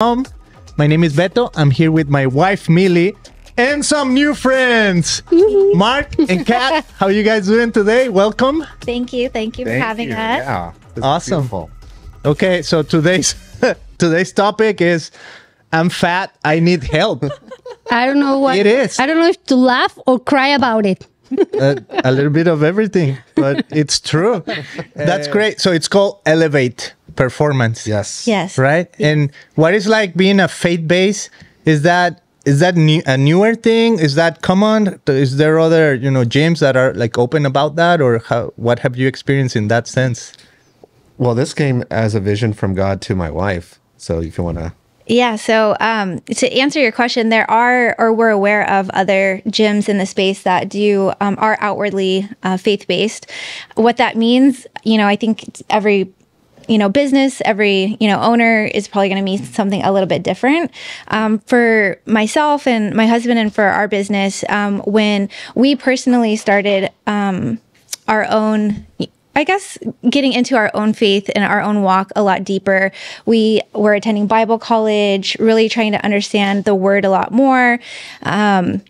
Um, my name is Beto. I'm here with my wife Millie and some new friends, Mark and Kat. How are you guys doing today? Welcome. Thank you. Thank you for Thank having you. us. Yeah. Awesome. beautiful. Okay, so today's today's topic is I'm fat. I need help. I don't know what It is. I don't know if to laugh or cry about it. uh, a little bit of everything, but it's true. That's great. So it's called Elev8 Performance. Yes. Yes. right and what is like being a faith base is that is that new, a newer thing is that common is there other you know gyms that are like open about that or how what have you experienced in that sense Well, this came as a vision from God to my wife. So if you want to, Yeah. So um, to answer your question, there are, or we're aware of other gyms in the space that do um, are outwardly uh, faith based. What that means, you know, I think every you know business every you know owner is probably going to mean something a little bit different um, for myself and my husband and for our business um, when we personally started um, our own I guess getting into our own faith and our own walk a lot deeper. We were attending Bible college, really trying to understand the word a lot more. Um,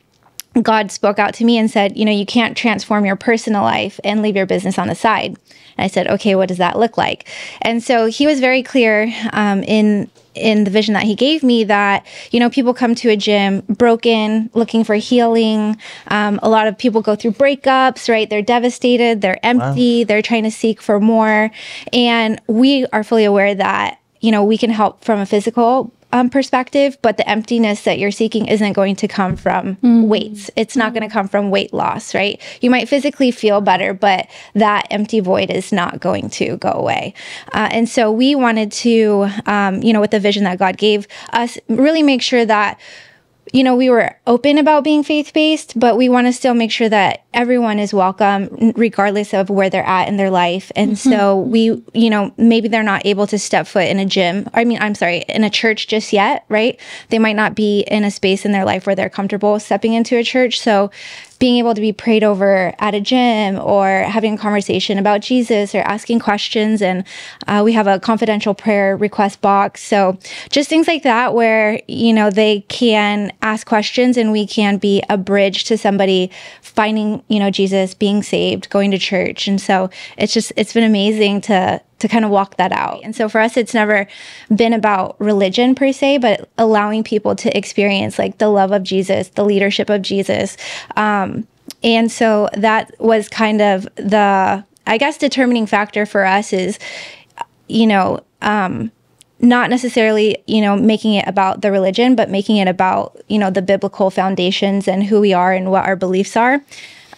God spoke out to me and said, You know, you can't transform your personal life and leave your business on the side. And I said, Okay, what does that look like? And so he was very clear um, in in the vision that he gave me that you know people come to a gym broken looking for healing um, a lot of people go through breakups right they're devastated they're empty they're trying to seek for more and we are fully aware that you know we can help from a physical um, perspective, but the emptiness that you're seeking isn't going to come from weights. It's not going to come from weight loss, right? You might physically feel better, but that empty void is not going to go away. Uh, and so we wanted to, um, you know, with the vision that God gave us, really make sure that you know, we were open about being faith based, but we want to still make sure that everyone is welcome, regardless of where they're at in their life. And mm-hmm. so we, you know, maybe they're not able to step foot in a gym. I mean, I'm sorry, in a church just yet, right? They might not be in a space in their life where they're comfortable stepping into a church. So being able to be prayed over at a gym or having a conversation about Jesus or asking questions. And uh, we have a confidential prayer request box. So just things like that where, you know, they can ask questions and we can be a bridge to somebody finding, you know, Jesus, being saved, going to church. And so it's just, it's been amazing to, to kind of walk that out. And so for us, it's never been about religion per se, but allowing people to experience like the love of Jesus, the leadership of Jesus. Um, and so that was kind of the, I guess, determining factor for us is, you know, um, not necessarily, you know, making it about the religion, but making it about, you know, the biblical foundations and who we are and what our beliefs are.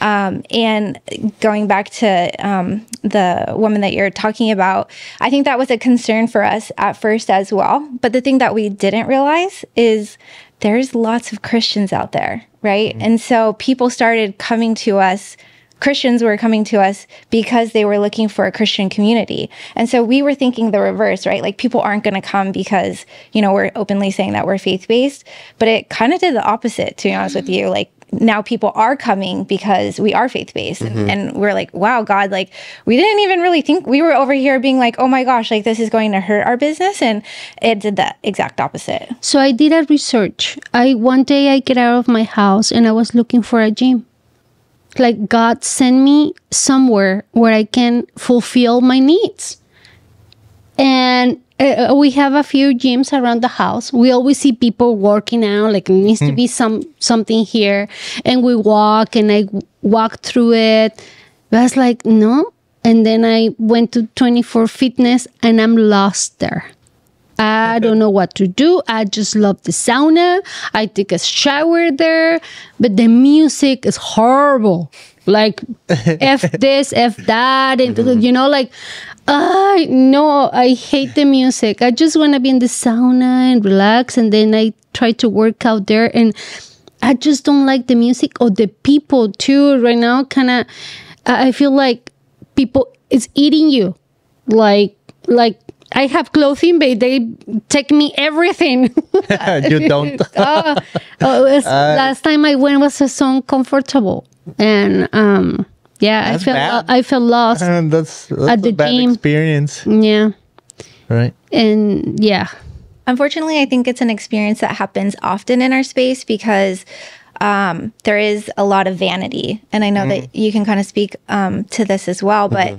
Um, and going back to um, the woman that you're talking about, I think that was a concern for us at first as well. But the thing that we didn't realize is there's lots of Christians out there, right? And so people started coming to us. Christians were coming to us because they were looking for a Christian community. And so we were thinking the reverse, right? Like people aren't going to come because, you know, we're openly saying that we're faith based, but it kind of did the opposite, to be honest with you. Like now people are coming because we are faith based and, mm-hmm. and we're like wow god like we didn't even really think we were over here being like oh my gosh like this is going to hurt our business and it did the exact opposite So I did a research. I one day I get out of my house and I was looking for a gym. Like God sent me somewhere where I can fulfill my needs. And uh, we have a few gyms around the house. We always see people working out. Like it needs to be some something here, and we walk and I walk through it. But I was like, no. And then I went to 24 Fitness, and I'm lost there. I don't know what to do. I just love the sauna. I take a shower there, but the music is horrible. Like f this, f that, and you know, like I no, I hate the music. I just want to be in the sauna and relax, and then I try to work out there, and I just don't like the music or the people too. Right now, kind of, I feel like people is eating you, like like I have clothing, but they take me everything. you don't. oh, oh, was- last time I went was so uncomfortable, and um, yeah, I That's felt bad. I felt lost. And that's, that's At a the bad gym. experience, yeah, right? and yeah, Unfortunately, I think it's an experience that happens often in our space because um, there is a lot of vanity. And I know that you can kind of speak um, to this as well, but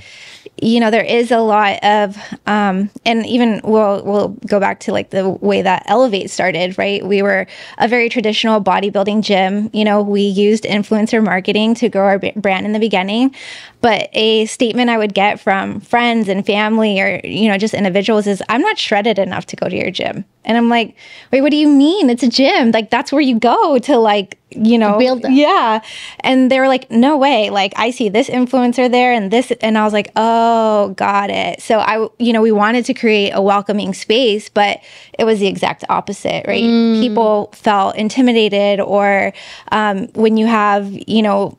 you know there is a lot of um and even we'll we'll go back to like the way that elev8 started right? We were a very traditional bodybuilding gym. You know we used influencer marketing to grow our brand in the beginning. But a statement i would get from friends and family or you know just individuals is i'm not shredded enough to go to your gym and i'm like wait what do you mean? It's a gym. Like that's where you go to like you know build that. yeah. And they were like no way. Like i see this influencer there and this and i was like oh got it. So i you know we wanted to create a welcoming space but it was the exact opposite right? People felt intimidated or um, when you have you know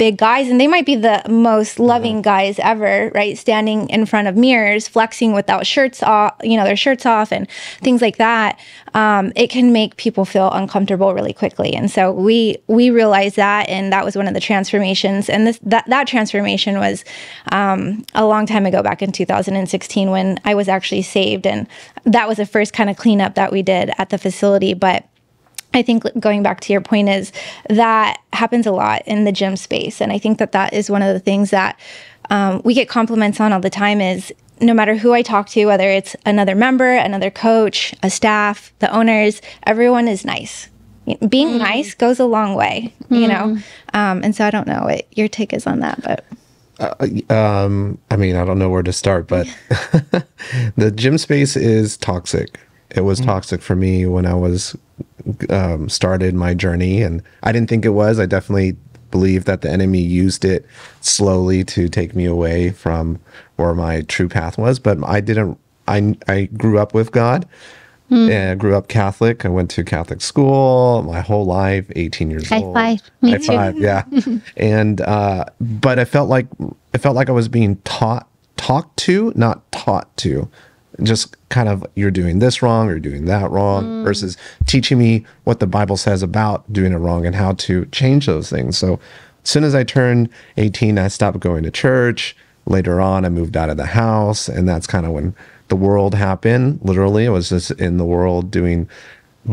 big guys and they might be the most loving guys ever right? Standing in front of mirrors flexing without shirts off you know their shirts off and things like that. Um, it can make people feel uncomfortable really quickly. And so we we realized that and that was one of the transformations. And this that, that transformation was um, a long time ago back in 2016 when i was actually saved. And that was the first kind of cleanup that we did at the facility. But I think going back to your point is that happens a lot in the gym space, and I think that that is one of the things that um, we get compliments on all the time. Is no matter who I talk to, whether it's another member, another coach, a staff, the owners, everyone is nice. Being nice goes a long way, you know. Um, and so I don't know what your take is on that, but Um, I mean, I don't know where to start, but the gym space is toxic. It was toxic for me when I was um, started my journey, and I didn't think it was. I definitely believe that the enemy used it slowly to take me away from where my true path was. But I didn't. I I grew up with God. And I grew up Catholic. I went to Catholic school my whole life, 18 years High old. five. Me High too. five, yeah. and uh, but I felt like I felt like I was being taught talked to, not taught to. Just kind of you're doing this wrong, you're doing that wrong, versus teaching me what the Bible says about doing it wrong and how to change those things. So as soon as I turned 18, I stopped going to church. Later on, I moved out of the house, and that's kind of when the world happened. Literally, I was just in the world doing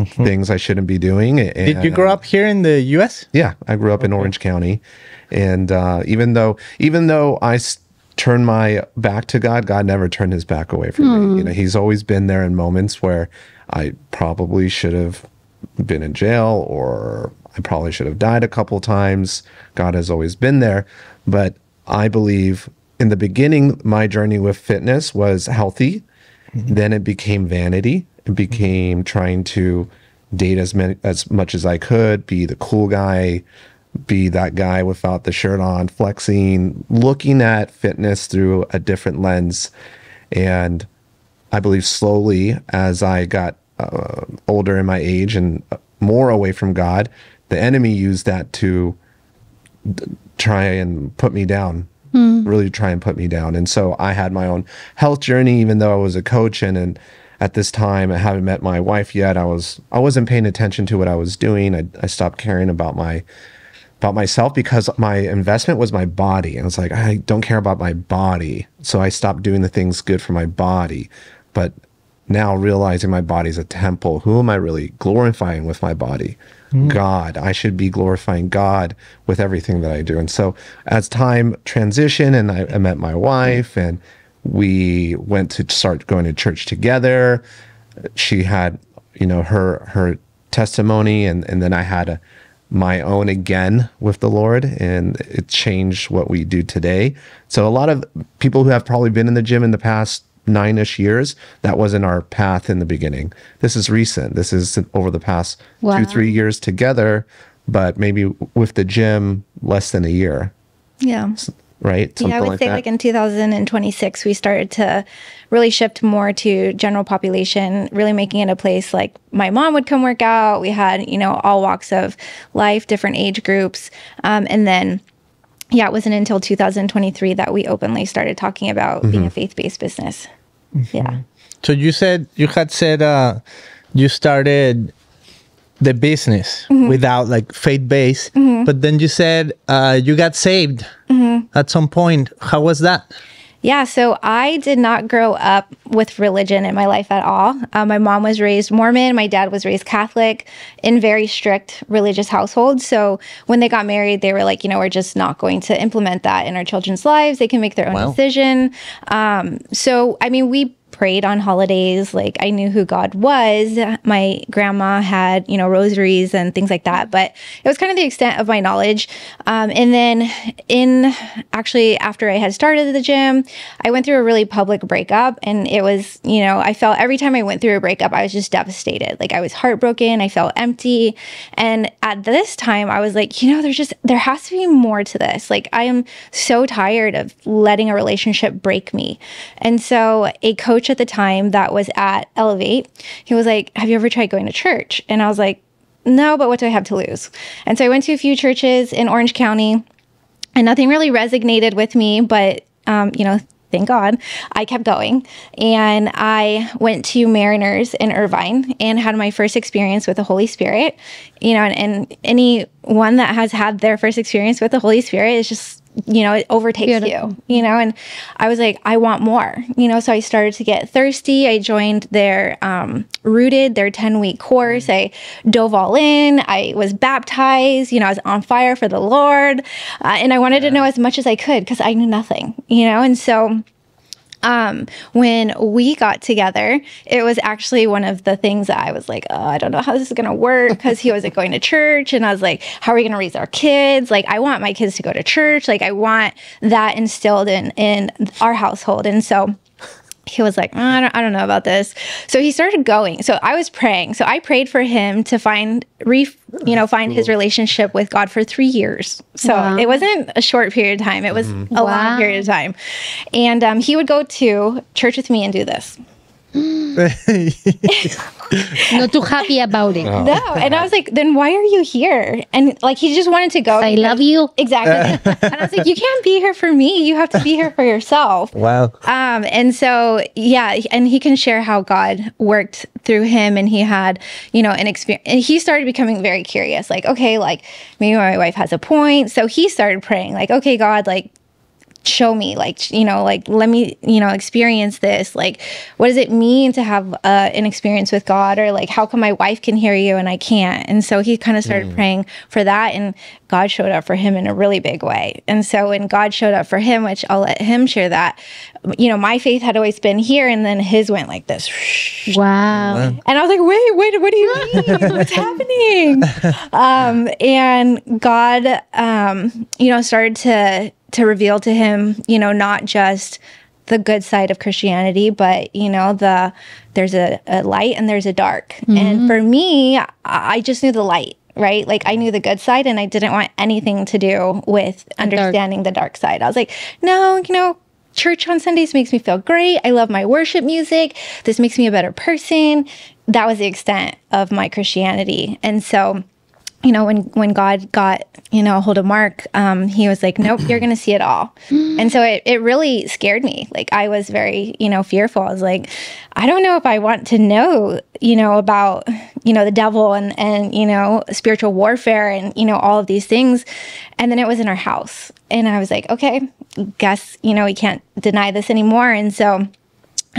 things I shouldn't be doing. Did you grow up here in the U.S.? Yeah, I grew up in Orange County, and uh, even though even though I s- turned my back to God, God never turned His back away from me. You know, He's always been there in moments where I probably should have been in jail or I probably should have died a couple times. God has always been there, but I believe in the beginning, my journey with fitness was healthy. Mm-hmm. Then it became vanity. It became trying to date as many as much as I could, be the cool guy, be that guy without the shirt on, flexing, looking at fitness through a different lens. And I believe slowly as I got uh, older in my age and more away from God, the enemy used that to try and put me down really try and put me down. And so i had my own health journey even though i was a coach and, and at this time i haven't met my wife yet i was i wasn't paying attention to what i was doing. I, I stopped caring about my about myself because my investment was my body. And i was like i don't care about my body. So i stopped doing the things good for my body. But now realizing my body's a temple who am i really glorifying with my body? Mm. God. I should be glorifying god with everything that i do. And so as time transitioned and i, I met my wife and we went to start going to church together she had you know her her testimony and and then i had a my own again with the lord and it changed what we do today so a lot of people who have probably been in the gym in the past nine-ish years that wasn't our path in the beginning this is recent this is over the past Wow. two three years together but maybe with the gym less than a year yeah. Right yeah, I would say like in 2026, we started to really shift more to general population, really making it a place like my mom would come work out. We had, you know, all walks of life, different age groups. Um, and then, yeah, it wasn't until 2023 that we openly started talking about being a faith based business. Yeah. So you said you had said uh, you started the business without like faith base, but then you said uh, you got saved at some point. How was that? Yeah, so I did not grow up with religion in my life at all. Uh, my mom was raised Mormon, my dad was raised Catholic in very strict religious households. So when they got married, they were like, you know, we're just not going to implement that in our children's lives. They can make their own Wow. decision. Um, so, I mean, we prayed on holidays. Like I knew who God was. My grandma had, you know, rosaries and things like that, but it was kind of the extent of my knowledge. Um, and then in actually after I had started the gym, I went through a really public breakup and it was, you know, I felt every time I went through a breakup, I was just devastated. Like I was heartbroken. I felt empty. And at this time I was like, you know, there's just, there has to be more to this. Like I am so tired of letting a relationship break me. And so a coach at the time that was at Elev8, he was like, have you ever tried going to church? And I was like, no, but what do I have to lose? And so I went to a few churches in Orange County and nothing really resonated with me, but, um, you know, thank God, I kept going. And I went to Mariners in Irvine and had my first experience with the Holy Spirit. You know, and, and anyone that has had their first experience with the Holy Spirit is just, you know, it overtakes Beautiful. you, you know, and I was like, I want more, you know, so I started to get thirsty. I joined their um, Rooted, their 10 week course. I dove all in. I was baptized, you know, I was on fire for the Lord. Uh, and I wanted to know as much as I could because I knew nothing, you know, and so um, when we got together, it was actually one of the things that I was like, oh, I don't know how this is going to work because he wasn't going to church. And I was like, how are we going to raise our kids? Like, I want my kids to go to church. Like, I want that instilled in, in our household. And so, he was like, "Uh, I, don't, I don't know about this. So he started going. So I was praying. So I prayed for him to find, re, you know, find his relationship with God for three years. So Wow. it wasn't a short period of time. It was a Wow. long period of time. And um, he would go to church with me and do this. Not too happy about it. Oh. No. And I was like, then why are you here? And like, he just wanted to go. I love you. Exactly. and I was like, you can't be here for me. You have to be here for yourself. Wow. Um, and so, yeah, and he can share how God worked through him, and he had, you know, an experience. And he started becoming very curious, like, okay, like maybe my wife has a point. So he started praying, like, okay, God, like, show me, like, you know, like, let me, you know, experience this. Like, what does it mean to have uh, an experience with God, or like, how come my wife can hear you and I can't? And so he kind of started praying for that, and God showed up for him in a really big way. And so when God showed up for him, which I'll let him share that, you know, my faith had always been here, and then his went like this. Wow. And I was like, wait, wait, what do you mean? What's happening? Um, and God, um, you know, started to to reveal to him, you know, not just the good side of Christianity, but you know, the there's a, a light and there's a dark. And mm-hmm. for me, I- I just knew the light. Right. Like I knew the good side and I didn't want anything to do with understanding the dark side. I was like, no, you know, church on Sundays makes me feel great. I love my worship music. This makes me a better person. That was the extent of my Christianity. And so, you know, when when God got, you know, a hold of Mark, um, he was like, Nope, you're gonna see it all. and so it, it really scared me. Like I was very, you know, fearful. I was like, I don't know if I want to know, you know, about, you know, the devil and and, you know, spiritual warfare and, you know, all of these things. And then it was in our house. And I was like, okay, guess, you know, we can't deny this anymore. And so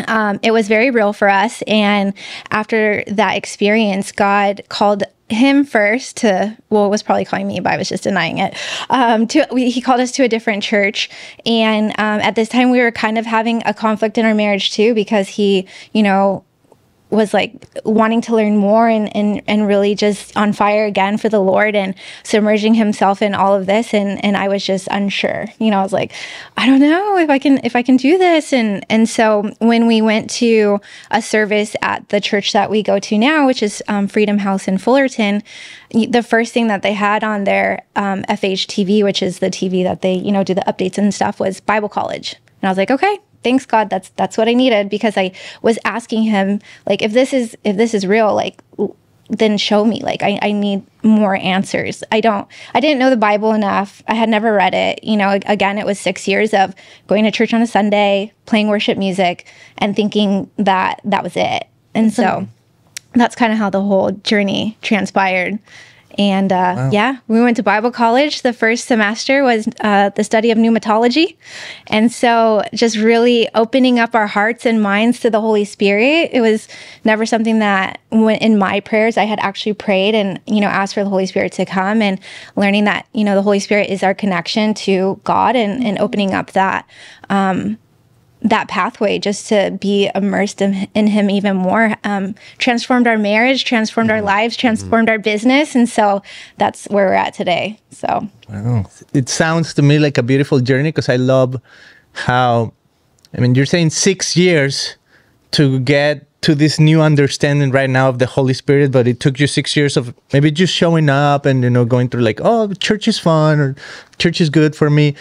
um, it was very real for us. And after that experience, God called him first to well it was probably calling me but i was just denying it um to we, he called us to a different church. And um, at this time we were kind of having a conflict in our marriage too because he you know was like wanting to learn more and, and and really just on fire again for the Lord and submerging himself in all of this. And and I was just unsure. You know, I was like, I don't know if I can if I can do this. And and so when we went to a service at the church that we go to now, which is um, Freedom House in Fullerton, the first thing that they had on their um, FHTV, which is the TV that they you know do the updates and stuff, was Bible College, and I was like, okay, thanks god that's that's what i needed because i was asking him like if this is if this is real like then show me like I, I need more answers. I don't i didn't know the bible enough. I had never read it. You know again it was six years of going to church on a sunday playing worship music and thinking that that was it. And so that's kind of how the whole journey transpired And uh, yeah, we went to Bible college. The first semester was uh, the study of pneumatology. And so just really opening up our hearts and minds to the Holy Spirit. It was never something that went in my prayers I had actually prayed and, you know, asked for the Holy Spirit to come and learning that, you know, the Holy Spirit is our connection to God and, and opening up that um, that pathway just to be immersed in, in him even more. Um, transformed our marriage transformed our lives transformed our business. And so that's where we're at today. So. It sounds to me like a beautiful journey because I love how, I mean, you're saying six years to get to this new understanding right now of the Holy Spirit, but it took you six years of maybe just showing up and, you know, going through like, oh, church is fun or church is good for me.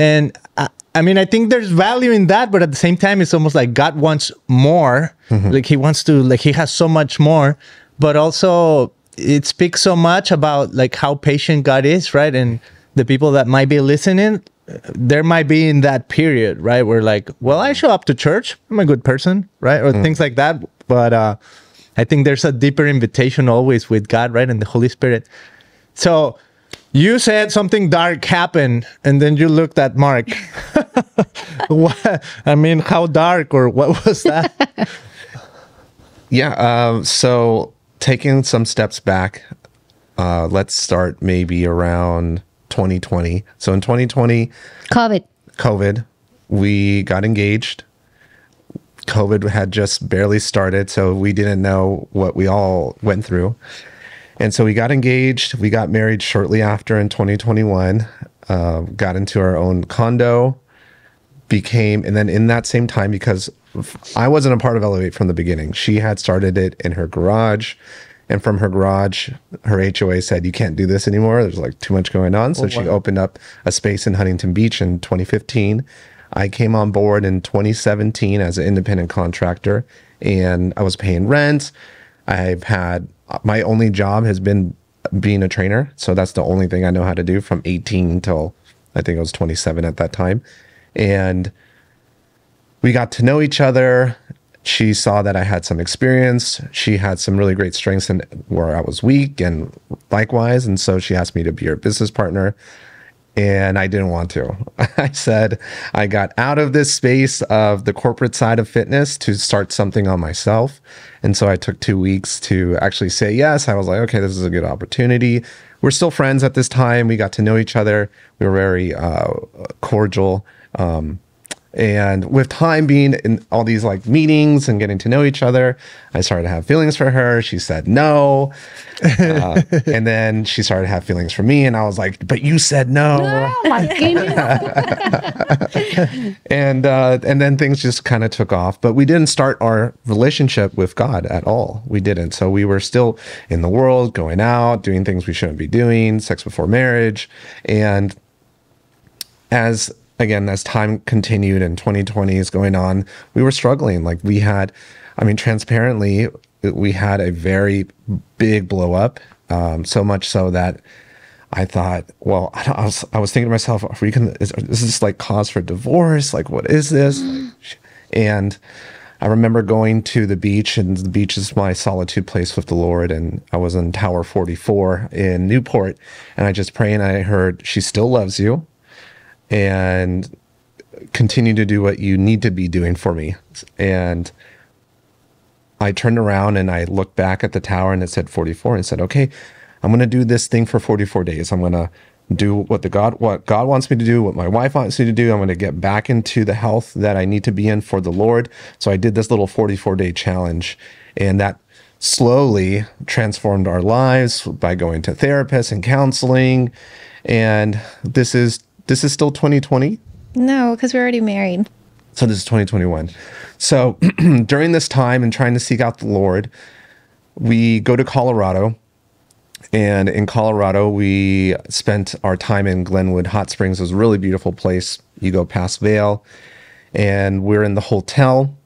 And I, I mean, I think there's value in that, but at the same time, it's almost like God wants more. Like He wants to, like He has so much more, but also it speaks so much about like how patient God is, right? And the people that might be listening, there might be in that period, right, where like, well, I show up to church, I'm a good person, right, or things like that. But uh, I think there's a deeper invitation always with God, right, and the Holy Spirit. So you said something dark happened, and then you looked at Mark. what? I mean, how dark or what was that? Yeah. Um, so taking some steps back, uh, let's start maybe around 2020. So in 2020, COVID. COVID, we got engaged. COVID had just barely started, so we didn't know what we all went through. And so we got engaged. We got married shortly after in 2021. Uh, got into our own condo. Became, and then in that same time, because I wasn't a part of Elev8 from the beginning, she had started it in her garage. And from her garage, her HOA said, You can't do this anymore. There's like too much going on. So she opened up a space in Huntington Beach in 2015. I came on board in 2017 as an independent contractor and I was paying rent. I've had my only job has been being a trainer. So that's the only thing I know how to do from 18 until I think I was 27 at that time. And we got to know each other. She saw that I had some experience. She had some really great strengths in where I was weak and likewise. And so she asked me to be her business partner. And I didn't want to. I said I got out of this space of the corporate side of fitness to start something on myself. And so I took two weeks to actually say yes. I was like, okay, this is a good opportunity. We're still friends at this time. We got to know each other. We were very uh, cordial. Um, and with time being in all these like meetings and getting to know each other, I started to have feelings for her. She said no. Uh, and then she started to have feelings for me. And I was like, but you said no. Oh and uh, and then things just kind of took off. But we didn't start our relationship with God at all. We didn't. So we were still in the world, going out, doing things we shouldn't be doing, sex before marriage, and as again as time continued and 2020 is going on, we were struggling. Like we had, I mean, transparently, we had a very big blow up. Um, so much so that I thought, well, I, don't- I was I was thinking to myself, are we gonna is, is this like cause for divorce? Like, what is this? And I remember going to the beach, and the beach is my solitude place with the Lord. And I was in Tower 44 in Newport, and I just prayed, and I heard, "She still loves you, and continue to do what you need to be doing for me." And I turned around and I looked back at the tower and it said 44 and said, okay, I'm going to do this thing for 44 days. I'm going to do what the God, what God wants me to do, what my wife wants me to do. I'm going to get back into the health that I need to be in for the Lord. So I did this little 44 day challenge and that slowly transformed our lives by going to therapists and counseling. And this is, this is still 2020. no because we're already married So this is 2021. So during this time and trying to seek out the Lord, we go to Colorado. And in Colorado, we spent our time in Glenwood Hot Springs. It was a really beautiful place. You go past Vail, and we're in the hotel.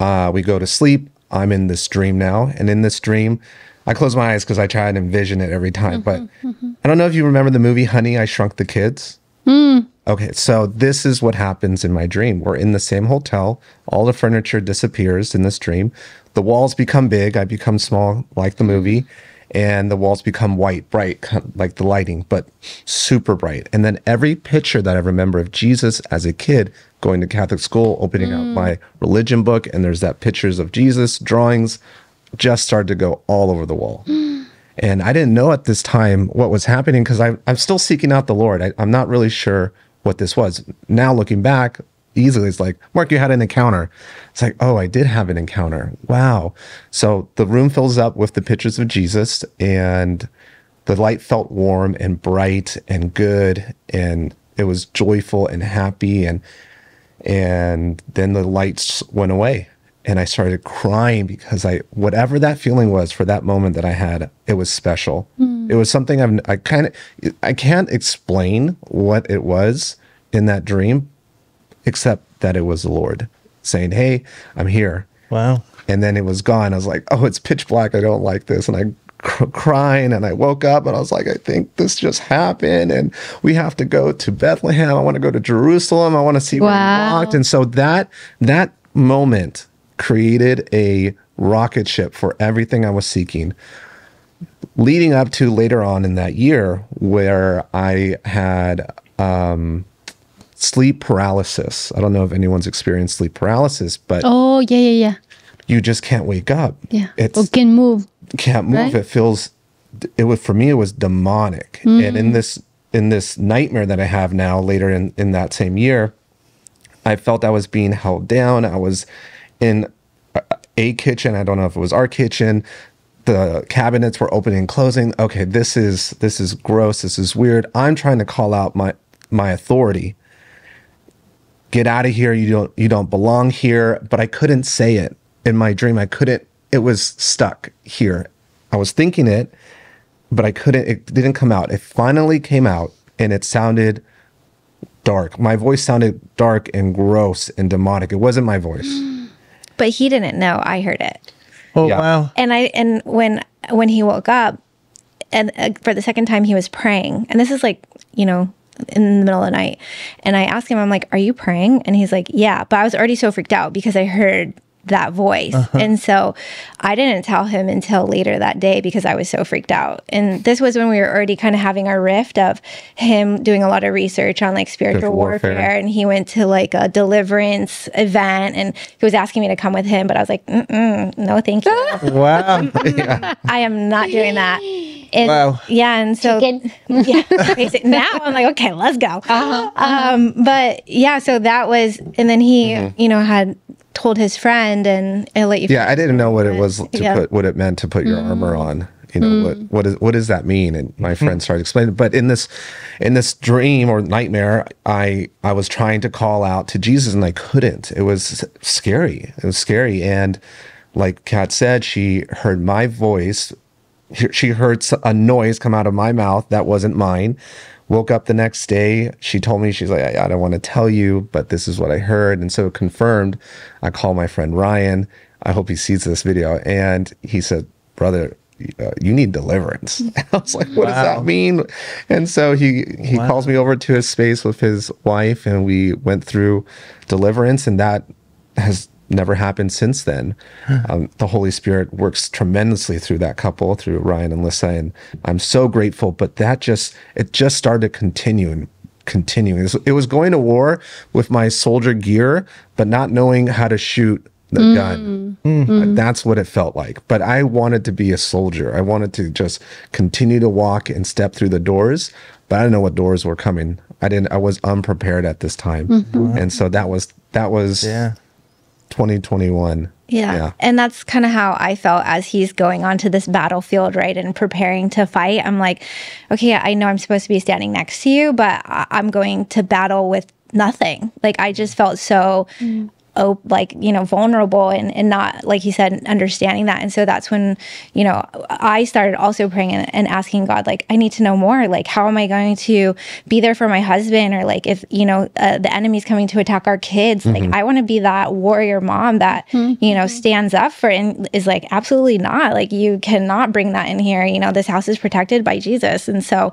Uh, we go to sleep. I'm in this dream now. And in this dream, I close my eyes because I try and envision it every time. But I don't know if you remember the movie Honey, I Shrunk the Kids. Mm. Okay, so this is what happens in my dream. We're in the same hotel. All the furniture disappears in this dream. The walls become big. I become small, like the movie. and the walls become white, bright, like the lighting, but super bright. And then every picture that I remember of Jesus as a kid going to Catholic school, opening up mm. my religion book, and there's that pictures of Jesus, drawings, just started to go all over the wall. And I didn't know at this time what was happening because I'm still seeking out the Lord. I, I'm not really sure what this was. Now looking back, easily it's like, Mark, you had an encounter. It's like, oh, I did have an encounter. Wow. So the room fills up with the pictures of Jesus and the light felt warm and bright and good and it was joyful and happy and and then the lights went away and I started crying because I whatever that feeling was for that moment that I had, it was special. Hmm. It was something I've I kind of I can't explain what it was in that dream, except that it was the Lord saying, "Hey, I'm here." Wow. And then it was gone. I was like, "Oh, it's pitch black. I don't like this." And I cr- crying and I woke up and I was like, "I think this just happened and we have to go to Bethlehem. I want to go to Jerusalem. I want to see where Wow. we walked." And so that that moment created a rocket ship for everything I was seeking leading up to later on in that year where I had um, sleep paralysis. I don't know if anyone's experienced sleep paralysis, but Oh, yeah, yeah, yeah. you just can't wake up. Yeah. It's or can move. can't move. right? It feels it was for me it was demonic. And in this in this nightmare that I have now later in in that same year, I felt I was being held down. I was in a- kitchen. I don't know if it was our kitchen. The cabinets were opening and closing. Okay, this is this is gross. This is weird. I'm trying to call out my my authority. Get out of here. You don't you don't belong here. But I couldn't say it in my dream. I couldn't. It was stuck here. I was thinking it, but I couldn't. It didn't come out. It finally came out, and it sounded dark. My voice sounded dark and gross and demonic. It wasn't my voice. But he didn't know I heard it. Oh Yeah. wow. and I and when when he woke up, and uh, for the second time he was praying, and this is like you know in the middle of the night, and I asked him, I'm like, "Are you praying?" And he's like, "Yeah," but I was already so freaked out because I heard that voice, uh-huh. and so I didn't tell him until later that day because I was so freaked out. And this was when we were already kind of having our rift of him doing a lot of research on like spiritual Spiritual warfare. warfare and he went to like a deliverance event and he was asking me to come with him but i was like Mm-mm, no thank you Wow. i am not doing that and, Wow. yeah and so Chicken. yeah now i'm like okay let's go uh-huh, uh-huh. um but yeah so that was and then he mm-hmm. you know had told his friend and i'll let you Yeah, I didn't know what it was to Yeah. put what it meant to put your armor mm. on. You know what mm. what is what does that mean? And my friend mm. started explaining. But in this in this dream or nightmare, I I was trying to call out to Jesus and I couldn't. It was scary. It was scary. And like Kat said, she heard my voice. She heard a noise come out of my mouth that wasn't mine. Woke up the next day. She told me, she's like, I, I don't want to tell you, but this is what I heard. And so it confirmed. I called my friend Ryan. I hope he sees this video. And he said, Brother, uh, you need deliverance. I was like, What does that mean? And so he, he calls me over to his space with his wife, and we went through deliverance. And that has never happened since then. Um, the Holy Spirit works tremendously through that couple, through Ryan and Lissa, and I'm so grateful. But that just it just started continuing, continuing. It was, it was going to war with my soldier gear, but not knowing how to shoot the gun. Uh, That's what it felt like. But I wanted to be a soldier. I wanted to just continue to walk and step through the doors, but I didn't know what doors were coming. I didn't. I was unprepared at this time, and so that was that was Yeah. 2021. Yeah. And that's kind of how I felt as he's going onto this battlefield, right? And preparing to fight. I'm like, okay, I know I'm supposed to be standing next to you, but I- I'm going to battle with nothing. Like, I just felt so. Mm. Oh, like you know, vulnerable and, and not like he said, understanding that, and so that's when you know I started also praying and, and asking God, like I need to know more. Like, how am I going to be there for my husband, or like if you know uh, the enemy's coming to attack our kids, like I want to be that warrior mom that you know stands up for and is like absolutely not. Like you cannot bring that in here. You know, this house is protected by Jesus, and so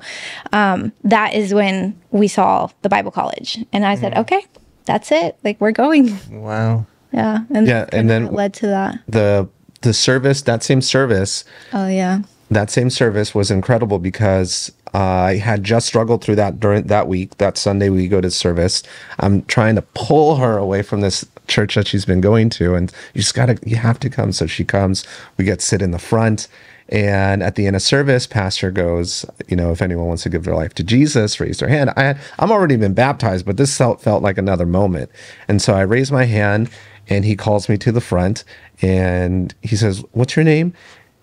um, that is when we saw the Bible college, and I said, okay, that's it. Like we're going. Wow. Yeah, and Yeah, and then- what led to that. The the service that same service Oh yeah, that same service was incredible because uh, I had just struggled through that during that week. That Sunday we go to service. I'm trying to pull her away from this church that she's been going to, and you just gotta, you have to come. So she comes. We get sit in the front. And at the end of service, pastor goes, you know, if anyone wants to give their life to Jesus, raise their hand. I, I'm already been baptized, but this felt, felt like another moment. And so I raise my hand and he calls me to the front and he says, what's your name?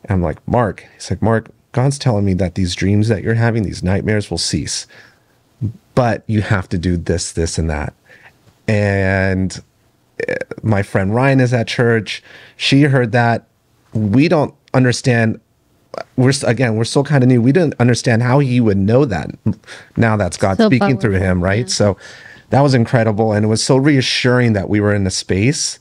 And I'm like, Mark. He's like, Mark, God's telling me that these dreams that you're having, these nightmares will cease. But you have to do this, this, and that. And eh, my friend Ryan is at church. She heard that. We don't understand. We're again, we're still kind of new. We didn't understand how he would know that. Now that's God So speaking through him, right? So that was incredible, and it was so reassuring that we were in a space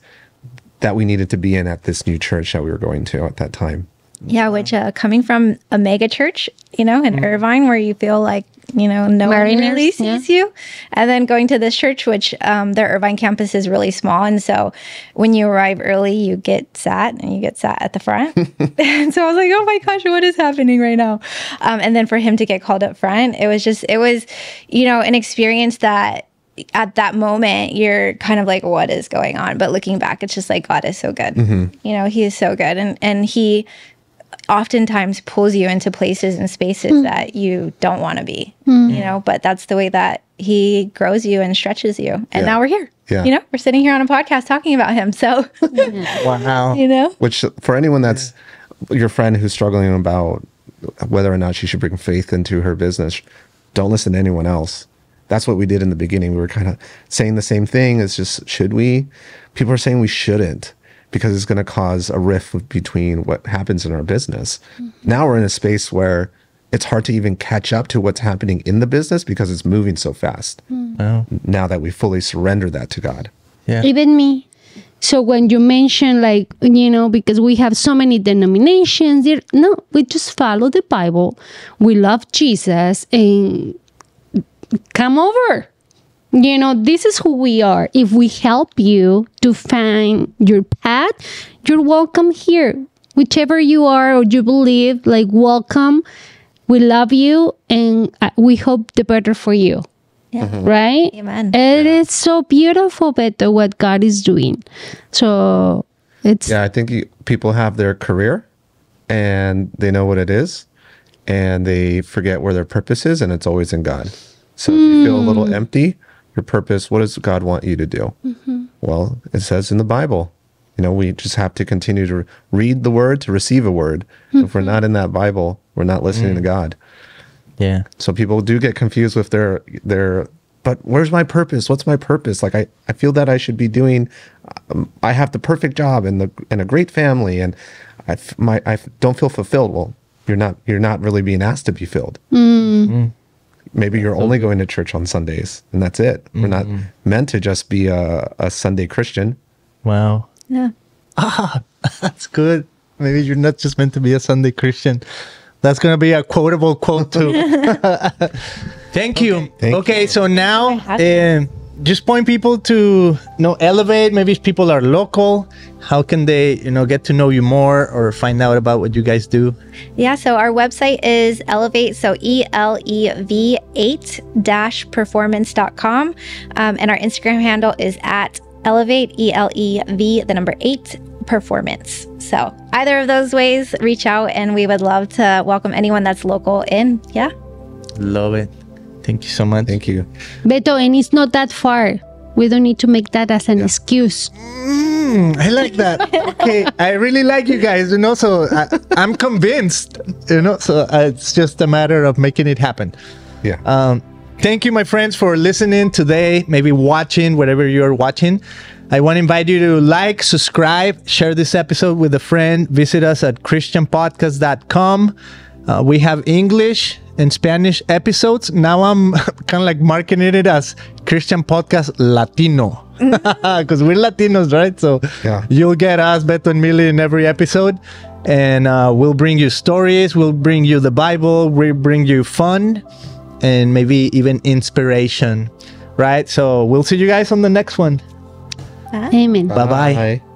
that we needed to be in at this new church that we were going to at that time. Yeah, which uh, coming from a mega church, you know, in Irvine, where you feel like you know no one Mariners, really yeah. sees you, and then going to this church, which um, their Irvine campus is really small, and so when you arrive early, you get sat and you get sat at the front. and so I was like, oh my gosh, what is happening right now? Um, and then for him to get called up front, it was just it was, you know, an experience that at that moment you're kind of like what is going on but looking back it's just like god is so good you know he is so good and and he oftentimes pulls you into places and spaces hmm. that you don't want to be hmm. you know? But that's the way that he grows you and stretches you. And Yeah. now we're here. Yeah. you know we're sitting here on a podcast talking about him so Wow. you know? Which for anyone that's your friend who's struggling about whether or not she should bring faith into her business don't listen to anyone else. That's what we did in the beginning. We were kind of saying the same thing. It's just should we? People are saying we shouldn't because it's going to cause a rift between what happens in our business. Mm-hmm. Now we're in a space where it's hard to even catch up to what's happening in the business because it's moving so fast. Hmm. Wow. now that we fully surrender that to god. Yeah. even me. So when you mention like you know because we have so many denominations no we just follow the bible. We love jesus and come over you know this is who we are if we help you to find your path you're welcome here whichever you are or you believe like welcome we love you and uh, we hope the better for you yeah right? Amen. It is so beautiful, Beto, what God is doing. So it's Yeah, I think you, people have their career and they know what it is and they forget where their purpose is and it's always in God. So if you feel a little empty, your purpose, what does God want you to do? Mm-hmm. Well, it says in the Bible. You know, we just have to continue to read the word to receive a word. If we're mm-hmm. not in that Bible, we're not listening to mm. God. Yeah. So people do get confused with their their but where's my purpose? What's my purpose? Like I, I feel that I should be doing um, I have the perfect job and the and a great family and I f- my I f- don't feel fulfilled. Well, you're not you're not really being asked to be filled. Mm. Mm. Maybe you're only going to church on Sundays and that's it. We're not meant to just be a, a Sunday Christian. Wow. yeah Ah, That's good. Maybe you're not just meant to be a Sunday Christian. That's gonna be a quotable quote too. Thank you. Thank okay, so now have um, just point people to you know elev8. Maybe if people are local, how can they you know get to know you more or find out about what you guys do? Yeah, so our website is elevate, so E L E V 8 dash performance.com. Um, and our Instagram handle is at elevate, E L E V, the number 8 performance. So either of those ways, reach out and we would love to welcome anyone that's local in. Yeah. Love it. Thank you so much. Thank you. Beto, and it's not that far. We don't need to make that as an excuse. I like that. okay, I really like you guys. You know, so I, I'm convinced. You know, so uh, it's just a matter of making it happen. Yeah. Um, thank you, my friends, for listening today, maybe watching, whatever you're watching. I want to invite you to like, subscribe, share this episode with a friend. Visit us at christianpodcast.com. Uh, we have English and Spanish episodes. Now I'm kind of like marketing it as Christian Podcast Latino because we're Latinos, right? So Yeah. you'll get us, Beto and Millie, in every episode. And uh, we'll bring you stories, we'll bring you the Bible, we'll bring you fun and maybe even inspiration, right? So we'll see you guys on the next one. Amen. Bye bye. Bye.